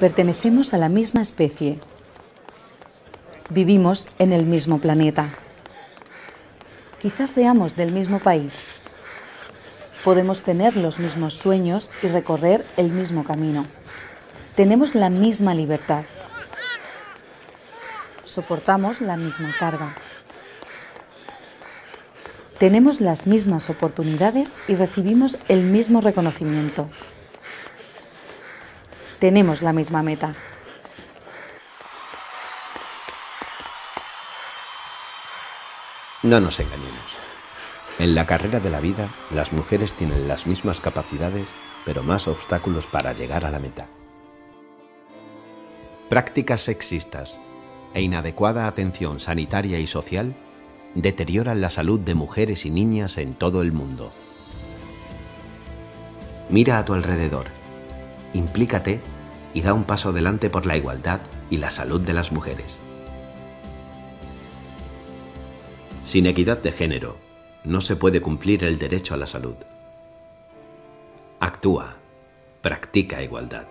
Pertenecemos a la misma especie. Vivimos en el mismo planeta. Quizás seamos del mismo país. Podemos tener los mismos sueños y recorrer el mismo camino. Tenemos la misma libertad. Soportamos la misma carga. Tenemos las mismas oportunidades y recibimos el mismo reconocimiento. Tenemos la misma meta. No nos engañemos. En la carrera de la vida, las mujeres tienen las mismas capacidades, pero más obstáculos para llegar a la meta. Prácticas sexistas e inadecuada atención sanitaria y social deterioran la salud de mujeres y niñas en todo el mundo. Mira a tu alrededor, implícate y da un paso adelante por la igualdad y la salud de las mujeres. Sin equidad de género, no se puede cumplir el derecho a la salud. Actúa, practica igualdad.